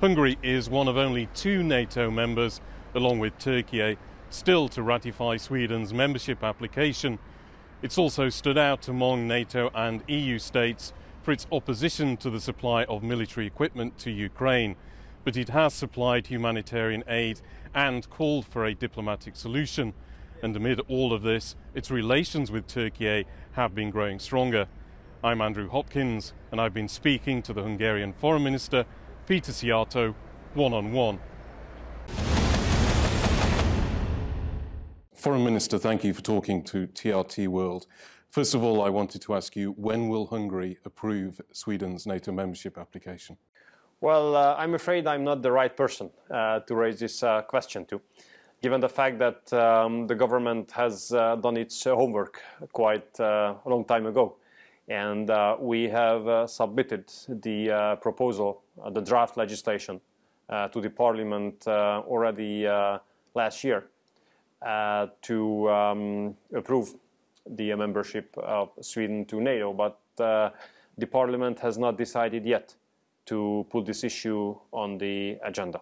Hungary is one of only two NATO members, along with Turkey, eh, still to ratify Sweden's membership application. It's also stood out among NATO and EU states for its opposition to the supply of military equipment to Ukraine, but it has supplied humanitarian aid and called for a diplomatic solution. And amid all of this, its relations with Turkey eh, have been growing stronger. I'm Andrew Hopkins, and I've been speaking to the Hungarian Foreign Minister Peter Szijjártó one on one. Foreign Minister, thank you for talking to TRT World. First of all, I wanted to ask you when will Hungary approve Sweden's NATO membership application? Well, uh, I'm afraid I'm not the right person uh, to raise this uh, question to, given the fact that um, the government has uh, done its homework quite uh, a long time ago. And uh, we have submitted the proposal uh, the draft legislation uh, to the parliament uh, already last year to um, approve the membership of Sweden to NATO, but the parliament has not decided yet to put this issue on the agenda.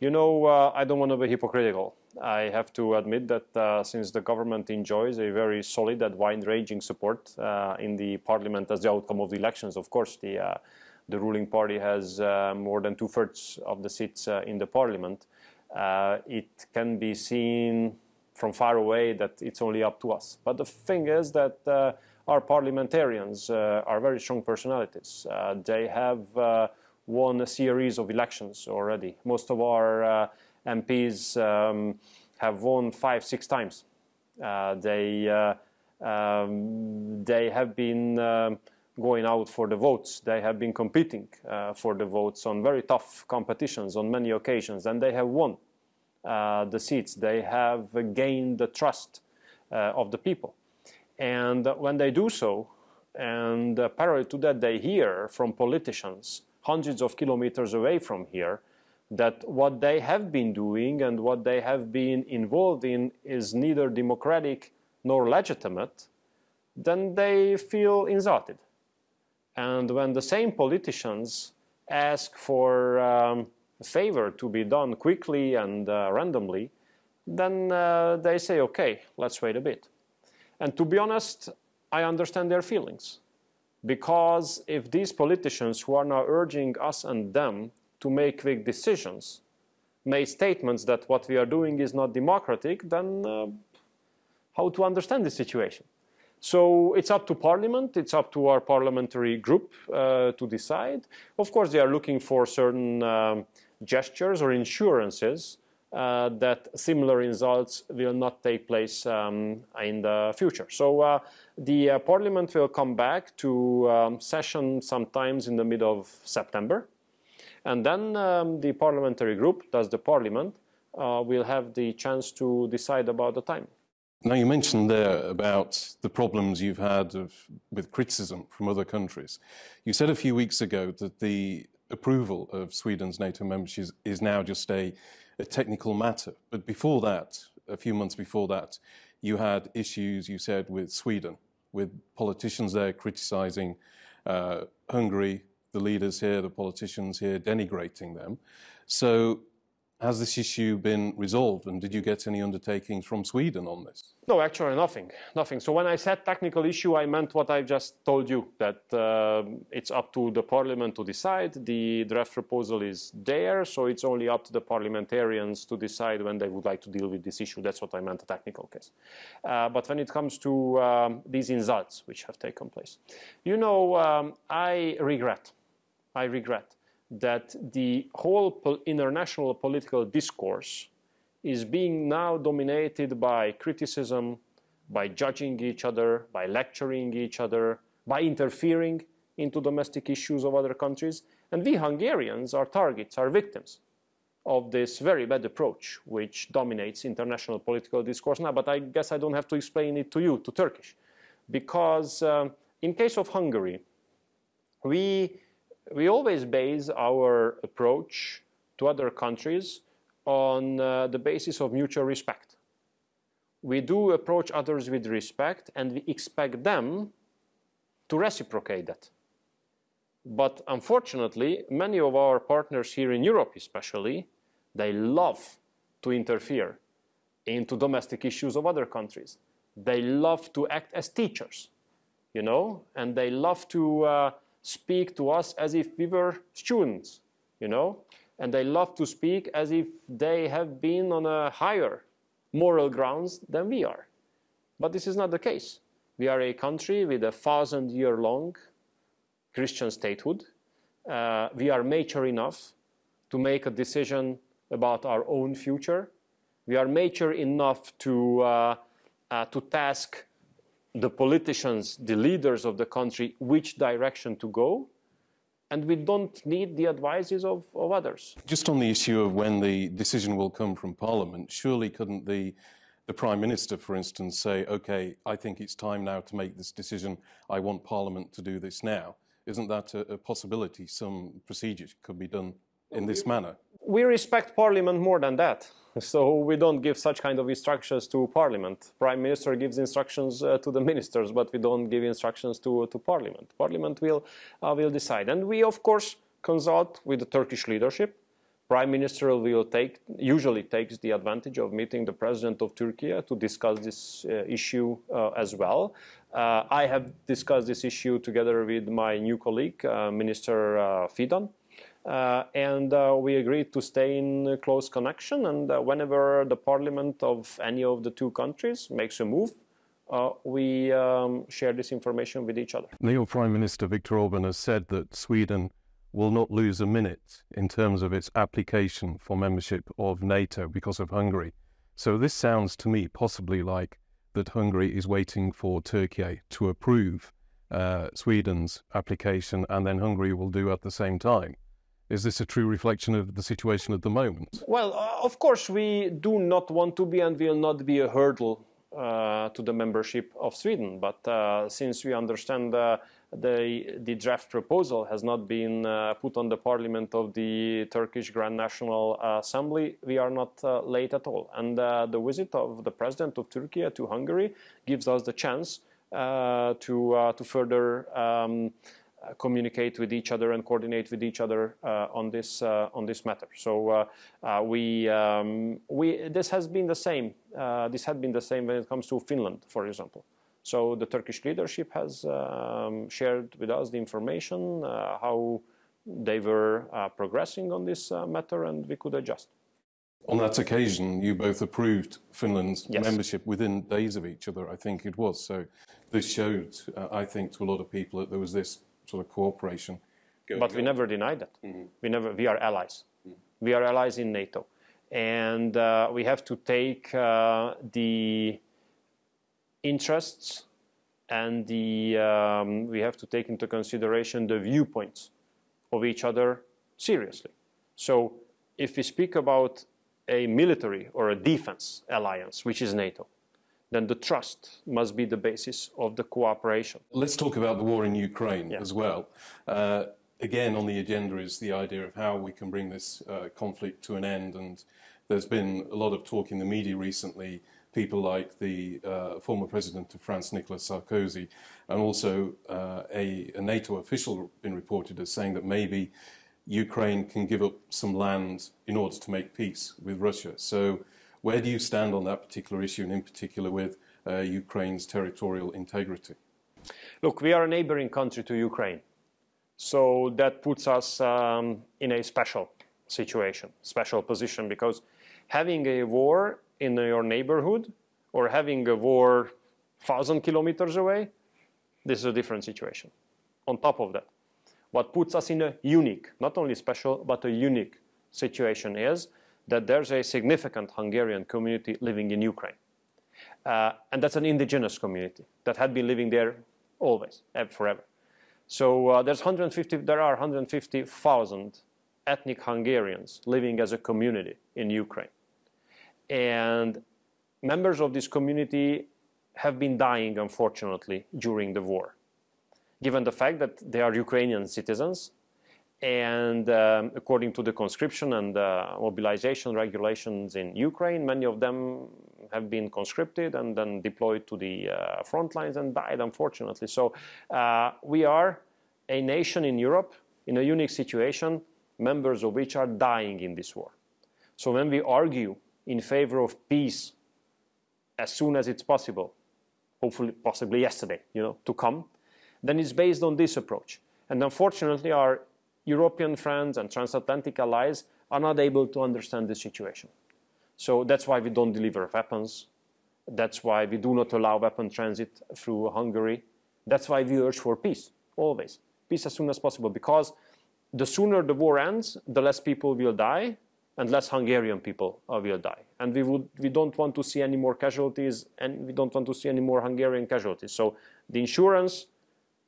You know, uh, I don't want to be hypocritical. I have to admit that uh, since the government enjoys a very solid and wide-ranging support uh, in the parliament as the outcome of the elections, of course, the the ruling party has uh, more than two thirds of the seats uh, in the parliament, uh, it can be seen from far away that it's only up to us. But the thing is that uh, our parliamentarians uh, are very strong personalities. Uh, they have won a series of elections already. Most of our MPs um, have won five, six times. they, um, they have been um, going out for the votes. They have been competing uh, for the votes on very tough competitions on many occasions, and they have won uh, the seats. They have gained the trust uh, of the people. And when they do so, and uh, parallel to that, they hear from politicians hundreds of kilometers away from here that what they have been doing and what they have been involved in is neither democratic nor legitimate, then they feel insulted and when the same politicians ask for um, a favor to be done quickly and uh, randomly, then uh, they say, okay, let's wait a bit. And to be honest, I understand their feelings. Because if these politicians who are now urging us and them to make quick decisions make statements that what we are doing is not democratic, then uh, how to understand the situation? So it's up to Parliament, it's up to our parliamentary group uh, to decide. Of course, they are looking for certain um, gestures or insurances uh, that similar results will not take place um, in the future. So uh, the uh, Parliament will come back to um, session sometimes in the middle of September. And then um, the parliamentary group, that's the Parliament, uh, will have the chance to decide about the time. Now, you mentioned there about the problems you've had of, with criticism from other countries. You said a few weeks ago that the approval of Sweden's NATO membership is now just a, a technical matter. But before that, a few months before that, you had issues, you said, with Sweden, with politicians there criticizing uh, Hungary, the leaders here, the politicians here, denigrating them. So has this issue been resolved and did you get any undertakings from Sweden on this? No, actually nothing, nothing. So when I said technical issue, I meant what I just told you, that uh, it's up to the parliament to decide. The draft proposal is there, so it's only up to the parliamentarians to decide when they would like to deal with this issue. That's what I meant, a technical case. Uh, but when it comes to um, these insults which have taken place, you know, um, I regret, I regret that the whole international political discourse is being now dominated by criticism, by judging each other, by lecturing each other, by interfering into domestic issues of other countries. And we Hungarians are targets, are victims of this very bad approach which dominates international political discourse now. But I guess I don't have to explain it to you, to Turkish. Because uh, in case of Hungary, we we always base our approach to other countries on uh, the basis of mutual respect. We do approach others with respect and we expect them to reciprocate that. But unfortunately, many of our partners here in Europe, especially, they love to interfere into domestic issues of other countries. They love to act as teachers, you know, and they love to uh, speak to us as if we were students, you know, and they love to speak as if they have been on a higher moral grounds than we are. But this is not the case. We are a country with a thousand year long Christian statehood. Uh, we are mature enough to make a decision about our own future. We are mature enough to, uh, uh, to task the politicians, the leaders of the country, which direction to go. And we don't need the advices of, of others. Just on the issue of when the decision will come from Parliament, surely couldn't the the Prime Minister, for instance, say, OK, I think it's time now to make this decision. I want Parliament to do this now. Isn't that a, a possibility? Some procedures could be done in this manner. We respect Parliament more than that. So we don't give such kind of instructions to Parliament. Prime Minister gives instructions uh, to the ministers, but we don't give instructions to, to Parliament. Parliament will, uh, will decide. And we, of course, consult with the Turkish leadership Prime Minister will take, usually takes the advantage of meeting the President of Turkey to discuss this uh, issue uh, as well. Uh, I have discussed this issue together with my new colleague, uh, Minister uh, Fidan. Uh, and we agreed to stay in close connection. And whenever the parliament of any of the two countries makes a move, we um, share this information with each other. Your Prime Minister Viktor Orban has said that Sweden will not lose a minute in terms of its application for membership of NATO because of Hungary. So this sounds to me possibly like that Hungary is waiting for Turkey to approve uh, Sweden's application and then Hungary will do at the same time. Is this a true reflection of the situation at the moment? Well, uh, of course, we do not want to be and will not be a hurdle uh, to the membership of Sweden. But uh, since we understand uh, the, the draft proposal has not been uh, put on the parliament of the Turkish Grand National Assembly, we are not uh, late at all. And uh, the visit of the president of Turkey to Hungary gives us the chance to, to further um, communicate with each other and coordinate with each other uh, on this on this matter. So we um, we this has been the same. this had been the same when it comes to Finland, for example. So the Turkish leadership has um, shared with us the information, uh, how they were uh, progressing on this uh, matter, and we could adjust. On that occasion, you both approved Finland's yes. membership within days of each other, I think it was. So this showed, uh, I think, to a lot of people that there was this sort of cooperation. but we never denied that. Mm -hmm. We never. We are allies. Mm -hmm. We are allies in NATO, and uh, we have to take uh, the interests and the, um, we have to take into consideration the viewpoints of each other seriously. So if we speak about a military or a defense alliance, which is NATO, then the trust must be the basis of the cooperation. Let's talk about the war in Ukraine yeah. as well. Uh, again, on the agenda is the idea of how we can bring this uh, conflict to an end. And there's been a lot of talk in the media recently people like the uh, former president of France, Nicolas Sarkozy, and also uh, a, a, NATO official been reported as saying that maybe Ukraine can give up some land in order to make peace with Russia. So, where do you stand on that particular issue, and in particular with uh, Ukraine's territorial integrity? Look, we are a neighboring country to Ukraine. So that puts us um, in a special situation, special position, because having a war in your neighborhood or having a war thousand kilometers away, this is a different situation. On top of that, what puts us in a unique, not only special, but a unique situation is that there's a significant Hungarian community living in Ukraine. Uh, and that's an indigenous community that had been living there always, forever. So uh, there's 150, there are 150,000 ethnic Hungarians living as a community in Ukraine. And members of this community have been dying, unfortunately, during the war, given the fact that they are Ukrainian citizens. And um, according to the conscription and uh, mobilization regulations in Ukraine, many of them have been conscripted and then deployed to the uh, front lines and died, unfortunately. So uh, we are a nation in Europe in a unique situation, members of which are dying in this war. So when we argue in favor of peace as soon as it's possible, hopefully, possibly yesterday, you know, to come, then it's based on this approach. And unfortunately, our European friends and transatlantic allies are not able to understand the situation. So that's why we don't deliver weapons. That's why we do not allow weapon transit through Hungary. That's why we urge for peace, always. Peace as soon as possible, because the sooner the war ends, the less people will die, and less Hungarian people uh, will die. And we, would, we don't want to see any more casualties, and we don't want to see any more Hungarian casualties. So the insurance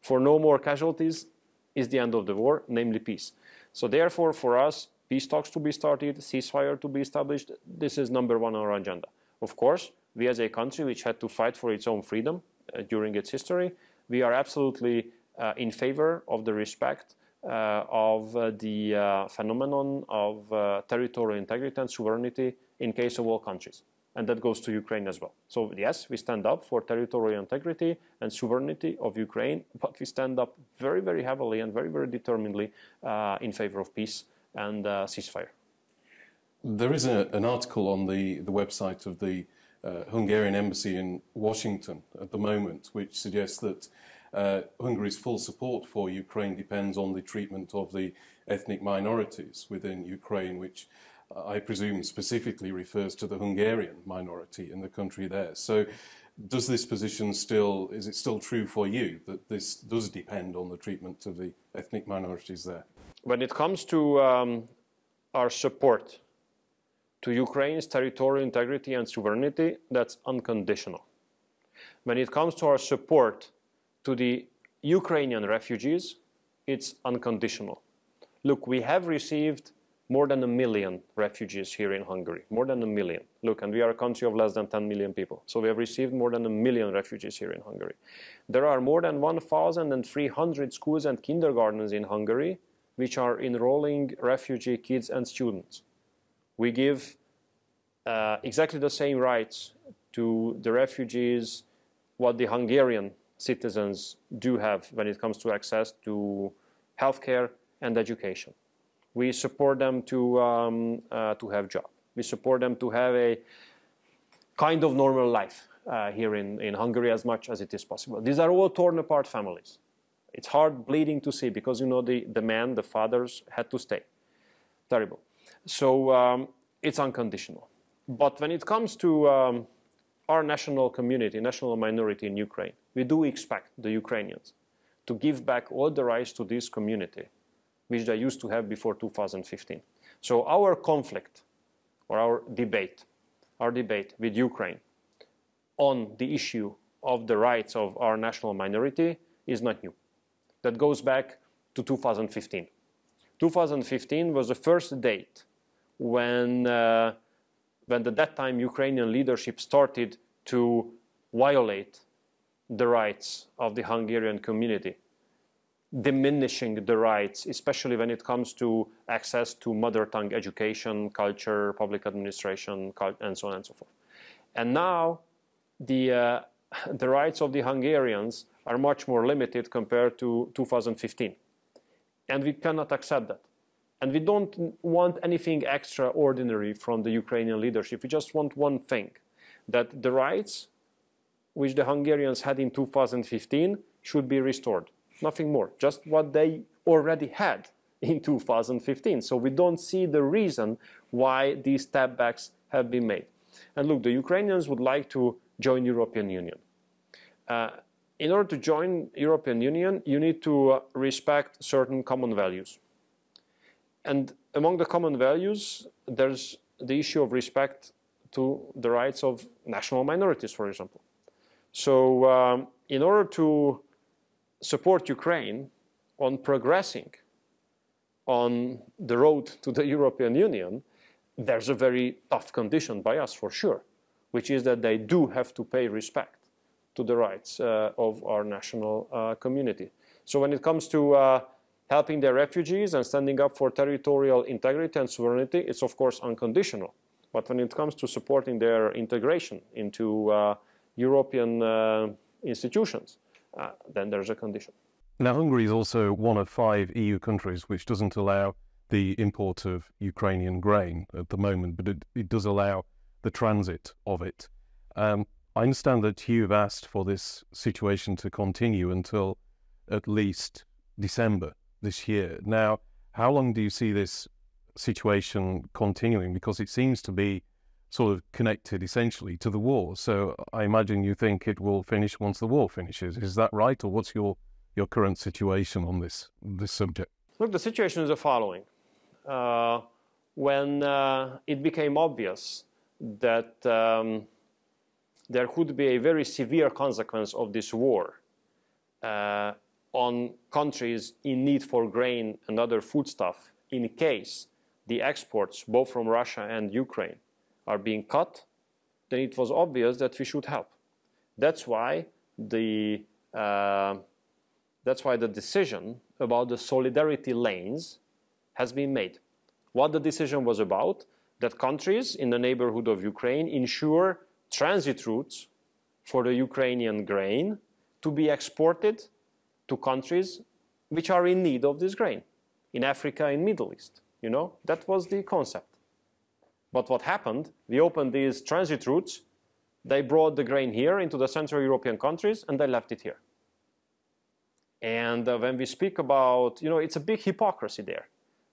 for no more casualties is the end of the war, namely peace. So therefore, for us, peace talks to be started, ceasefire to be established, this is number one on our agenda. Of course, we as a country which had to fight for its own freedom uh, during its history, we are absolutely uh, in favor of the respect uh, of uh, the uh, phenomenon of uh, territorial integrity and sovereignty in case of all countries and that goes to Ukraine as well. So yes, we stand up for territorial integrity and sovereignty of Ukraine, but we stand up very, very heavily and very, very determinedly uh, in favor of peace and uh, ceasefire. There is a, an article on the, the website of the uh, Hungarian embassy in Washington at the moment, which suggests that uh, Hungary's full support for Ukraine depends on the treatment of the ethnic minorities within Ukraine, which I presume specifically refers to the Hungarian minority in the country there. So does this position still, is it still true for you that this does depend on the treatment of the ethnic minorities there? When it comes to um, our support to Ukraine's territorial integrity and sovereignty, that's unconditional. When it comes to our support to the Ukrainian refugees, it's unconditional. Look, we have received more than a million refugees here in Hungary, more than a million. Look, and we are a country of less than 10 million people. So we have received more than a million refugees here in Hungary. There are more than 1,300 schools and kindergartens in Hungary which are enrolling refugee kids and students. We give uh, exactly the same rights to the refugees what the Hungarian citizens do have when it comes to access to healthcare and education. We support them to, um, uh, to have job. We support them to have a kind of normal life uh, here in, in Hungary as much as it is possible. These are all torn apart families. It's hard bleeding to see because, you know, the, the man, the fathers had to stay. Terrible. So um, it's unconditional. But when it comes to um, our national community, national minority in Ukraine, we do expect the Ukrainians to give back all the rights to this community which they used to have before 2015. So our conflict or our debate, our debate with Ukraine on the issue of the rights of our national minority is not new. That goes back to 2015. 2015 was the first date when, uh, when at that time Ukrainian leadership started to violate the rights of the Hungarian community diminishing the rights, especially when it comes to access to mother tongue education, culture, public administration, and so on and so forth. And now the, uh, the rights of the Hungarians are much more limited compared to 2015. And we cannot accept that. And we don't want anything extraordinary from the Ukrainian leadership. We just want one thing that the rights which the Hungarians had in 2015 should be restored nothing more, just what they already had in 2015. So we don't see the reason why these step backs have been made. And look, the Ukrainians would like to join European Union. Uh, in order to join European Union, you need to uh, respect certain common values. And among the common values, there's the issue of respect to the rights of national minorities, for example. So um, in order to support Ukraine on progressing on the road to the European Union, there's a very tough condition by us for sure, which is that they do have to pay respect to the rights uh, of our national uh, community. So when it comes to uh, helping their refugees and standing up for territorial integrity and sovereignty, it's of course unconditional. But when it comes to supporting their integration into uh, European uh, institutions, uh, then there's a condition. Now, Hungary is also one of five EU countries which doesn't allow the import of Ukrainian grain at the moment, but it, it does allow the transit of it. Um, I understand that you've asked for this situation to continue until at least December this year. Now, how long do you see this situation continuing? Because it seems to be sort of connected essentially to the war. So I imagine you think it will finish once the war finishes. Is that right, or what's your your current situation on this this subject? Look, the situation is the following. Uh, when uh, it became obvious that um, there could be a very severe consequence of this war uh, on countries in need for grain and other foodstuff in case the exports, both from Russia and Ukraine, are being cut, then it was obvious that we should help. That's why the uh, that's why the decision about the solidarity lanes has been made. What the decision was about, that countries in the neighborhood of Ukraine ensure transit routes for the Ukrainian grain to be exported to countries which are in need of this grain, in Africa in Middle East. You know, that was the concept. But what happened, we opened these transit routes, they brought the grain here into the Central European countries, and they left it here. And uh, when we speak about, you know, it's a big hypocrisy there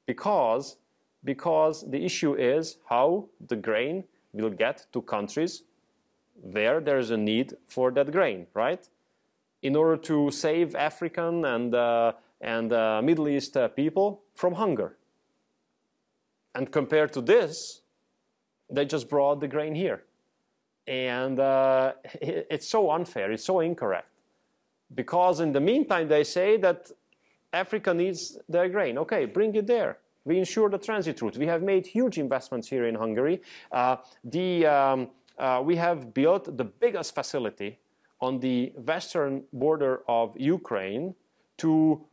because, because the issue is how the grain will get to countries where there is a need for that grain, right? In order to save African and, uh, and uh, Middle East uh, people from hunger. And compared to this, they just brought the grain here. And uh, it, it's so unfair, it's so incorrect because in the meantime they say that Africa needs their grain. Okay, bring it there. We ensure the transit route. We have made huge investments here in Hungary. Uh, the, um, uh, we have built the biggest facility on the western border of Ukraine to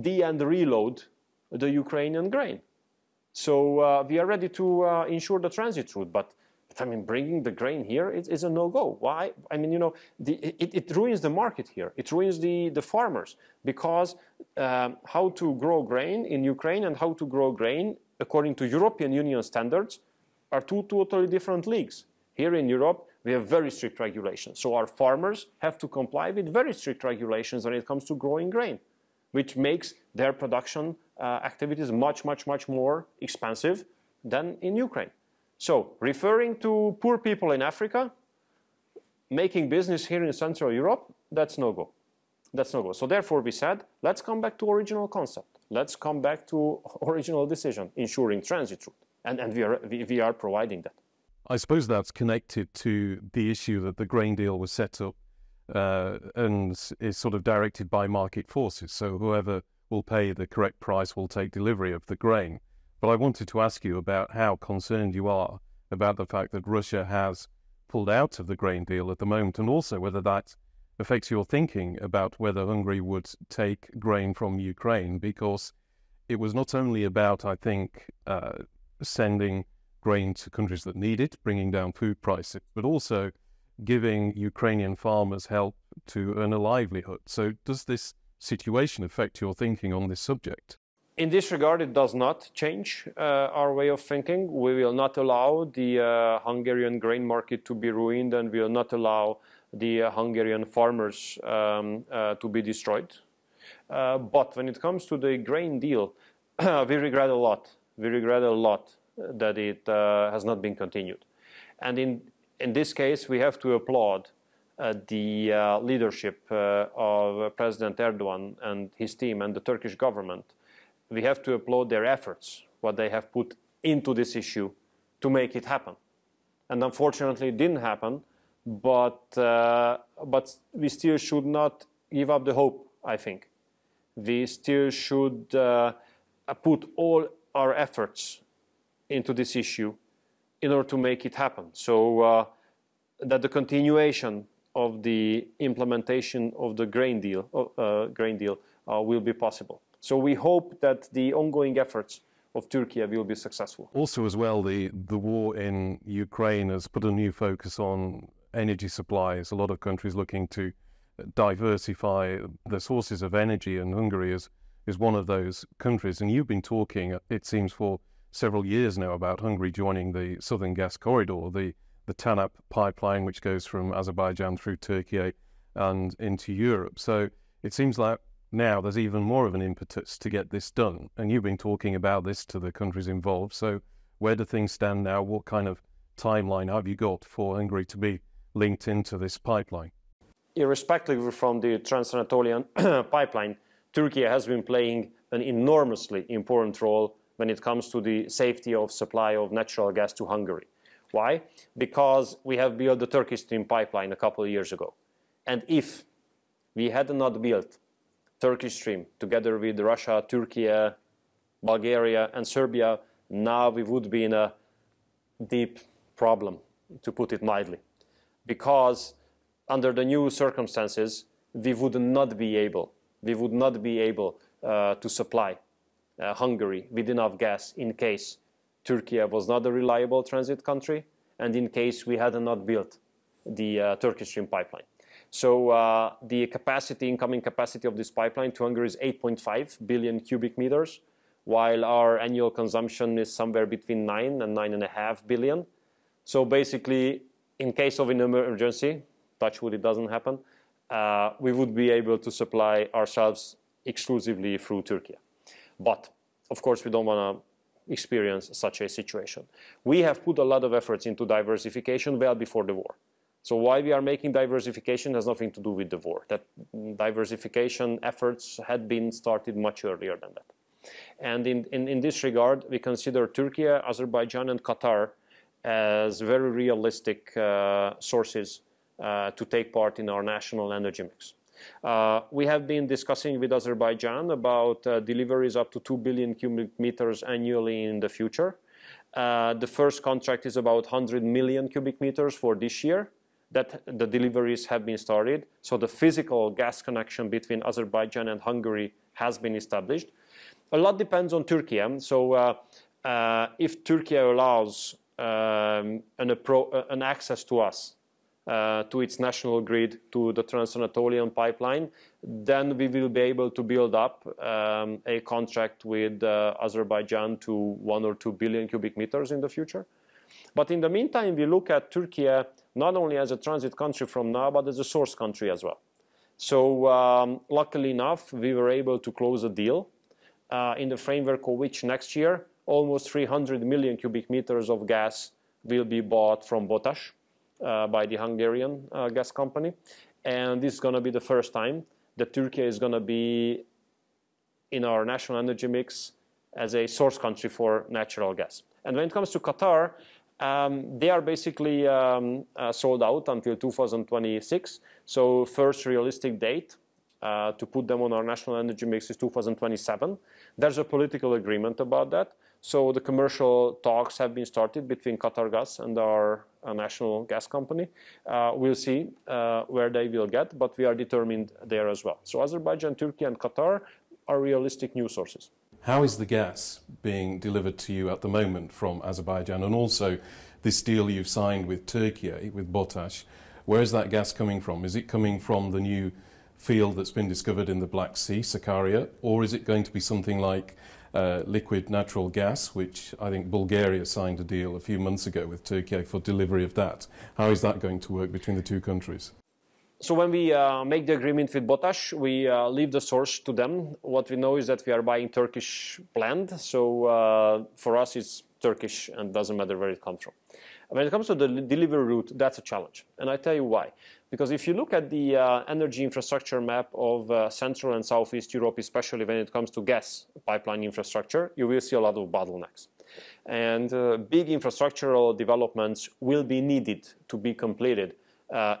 de and reload the Ukrainian grain. So uh, we are ready to uh, ensure the transit route, but I mean, bringing the grain here is, is a no-go. Why? I mean, you know, the, it, it, ruins the market here. It ruins the, the farmers because um, how to grow grain in Ukraine and how to grow grain according to European Union standards are two totally different leagues. Here in Europe, we have very strict regulations. So our farmers have to comply with very strict regulations when it comes to growing grain, which makes their production uh, activities much, much, much more expensive than in Ukraine. So, referring to poor people in Africa, making business here in Central Europe, that's no go. That's no go. So therefore we said, let's come back to original concept. Let's come back to original decision, ensuring transit route. And, and we, are, we, we are providing that. I suppose that's connected to the issue that the grain deal was set up uh, and is sort of directed by market forces. So whoever will pay the correct price will take delivery of the grain. But I wanted to ask you about how concerned you are about the fact that Russia has pulled out of the grain deal at the moment, and also whether that affects your thinking about whether Hungary would take grain from Ukraine, because it was not only about, I think, uh, sending grain to countries that need it, bringing down food prices, but also giving Ukrainian farmers help to earn a livelihood. So, does this situation affect your thinking on this subject? in this regard, it does not change uh, our way of thinking. We will not allow the uh, Hungarian grain market to be ruined, and we will not allow the uh, Hungarian farmers um, uh, to be destroyed. Uh, but when it comes to the grain deal, we regret a lot. We regret a lot that it uh, has not been continued. And in, in this case, we have to applaud the leadership of President Erdogan and his team and the Turkish government we have to applaud their efforts, what they have put into this issue to make it happen. And unfortunately, it didn't happen, but, uh, but we still should not give up the hope, I think. We still should uh, put all our efforts into this issue in order to make it happen. So uh, that the continuation of the implementation of the grain deal, uh, grain deal uh, will be possible. So we hope that the ongoing efforts of Turkey will be successful. Also, as well, the, the war in Ukraine has put a new focus on energy supplies. A lot of countries looking to diversify the sources of energy, and Hungary is, is one of those countries. And you've been talking, it seems, for several years now about Hungary joining the Southern Gas Corridor, the, the TANAP pipeline, which goes from Azerbaijan through Turkey eh, and into Europe. So it seems like now there's even more of an impetus to get this done. And you've been talking about this to the countries involved. So where do things stand now? What kind of timeline have you got for Hungary to be linked into this pipeline? Irrespective from the Trans-Anatolian pipeline, Turkey has been playing an enormously important role when it comes to the safety of supply of natural gas to Hungary. Why? Because we have built the Turkish Stream pipeline a couple of years ago. And if we had not built Turkish Stream together with Russia, Turkey, Bulgaria, and Serbia, now we would be in a deep problem, to put it mildly. Because under the new circumstances, we would not be able, we would not be able uh, to supply uh, Hungary with enough gas in case Turkey was not a reliable transit country and in case we had not built the uh, Turkish Stream pipeline. So uh, the capacity, incoming capacity of this pipeline to Hungary is 8.5 billion cubic meters, while our annual consumption is somewhere between 9 and 9.5 billion. So basically, in case of an emergency, touch wood, it doesn't happen, uh, we would be able to supply ourselves exclusively through Turkey. But of course, we don't want to experience such a situation. We have put a lot of efforts into diversification well before the war. So why we are making diversification has nothing to do with the war. That diversification efforts had been started much earlier than that. And in, in, in this regard, we consider Turkey, Azerbaijan, and Qatar as very realistic uh, sources uh, to take part in our national energy mix. Uh, we have been discussing with Azerbaijan about uh, deliveries up to 2 billion cubic meters annually in the future. Uh, the first contract is about 100 million cubic meters for this year that the deliveries have been started. So the physical gas connection between Azerbaijan and Hungary has been established. A lot depends on Turkey. So uh, uh, if Turkey allows um, an, an, access to us, uh, to its national grid, to the Trans-Anatolian pipeline, then we will be able to build up um, a contract with uh, Azerbaijan to one or two billion cubic meters in the future. But in the meantime, we look at Turkey not only as a transit country from now, but as a source country as well. So um, luckily enough, we were able to close a deal uh, in the framework of which next year, almost 300 million cubic meters of gas will be bought from Botas uh, by the Hungarian uh, gas company. And this is going to be the first time that Turkey is going to be in our national energy mix as a source country for natural gas. And when it comes to Qatar, um, they are basically um, uh, sold out until 2026. So first realistic date uh, to put them on our national energy mix is 2027. There's a political agreement about that. So the commercial talks have been started between Qatargas and our uh, national gas company. Uh, we'll see uh, where they will get, but we are determined there as well. So Azerbaijan, Turkey, and Qatar are realistic new sources. How is the gas being delivered to you at the moment from Azerbaijan? And also, this deal you've signed with Turkey, with Botash, where is that gas coming from? Is it coming from the new field that's been discovered in the Black Sea, Sakarya, or is it going to be something like uh, liquid natural gas, which I think Bulgaria signed a deal a few months ago with Turkey for delivery of that? How is that going to work between the two countries? So when we uh, make the agreement with Botash, we uh, leave the source to them. What we know is that we are buying Turkish blend. So uh, for us, it's Turkish and doesn't matter where it comes from. When it comes to the delivery route, that's a challenge. And I tell you why. Because if you look at the uh, energy infrastructure map of uh, Central and Southeast Europe, especially when it comes to gas pipeline infrastructure, you will see a lot of bottlenecks. And uh, big infrastructural developments will be needed to be completed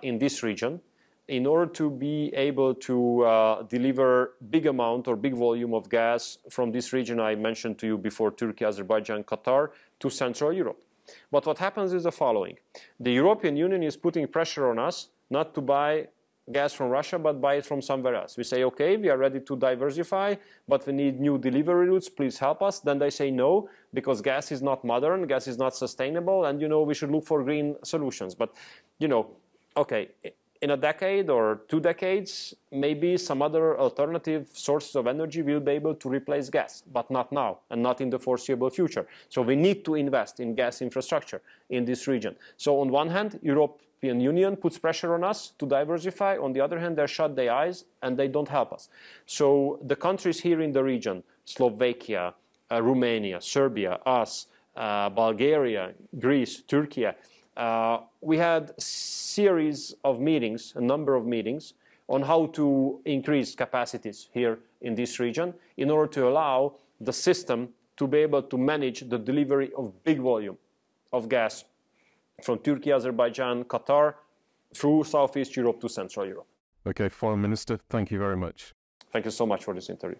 in this region in order to be able to uh, deliver big amount or big volume of gas from this region I mentioned to you before, Turkey, Azerbaijan, Qatar, to Central Europe. But what happens is the following. The European Union is putting pressure on us not to buy gas from Russia, but buy it from somewhere else. We say, okay, we are ready to diversify, but we need new delivery routes. Please help us. Then they say no, because gas is not modern, gas is not sustainable, and you know we should look for green solutions. But you know, okay, in a decade or two decades, maybe some other alternative sources of energy will be able to replace gas, but not now and not in the foreseeable future. So we need to invest in gas infrastructure in this region. So on one hand, European Union puts pressure on us to diversify. On the other hand, they shut their eyes and they don't help us. So the countries here in the region, Slovakia, uh, Romania, Serbia, us, uh, Bulgaria, Greece, Turkey, uh, we had series of meetings, a number of meetings, on how to increase capacities here in this region in order to allow the system to be able to manage the delivery of big volume of gas from Turkey, Azerbaijan, Qatar, through Southeast Europe to Central Europe. Okay, Foreign Minister, thank you very much. Thank you so much for this interview.